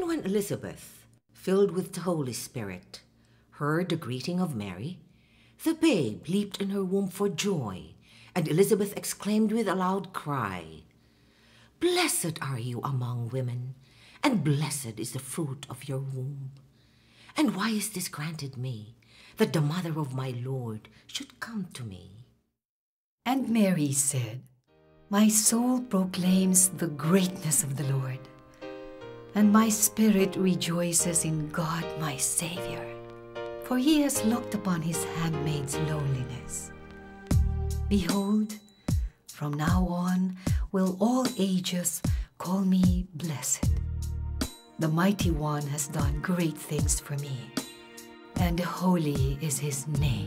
And when Elizabeth, filled with the Holy Spirit, heard the greeting of Mary, the babe leaped in her womb for joy, and Elizabeth exclaimed with a loud cry, Blessed are you among women, and blessed is the fruit of your womb. And why is this granted me, that the mother of my Lord should come to me? And Mary said, My soul proclaims the greatness of the Lord, and my spirit rejoices in God my Savior, for he has looked upon his handmaid's lowliness. Behold, from now on will all ages call me blessed. The Mighty One has done great things for me, and holy is his name.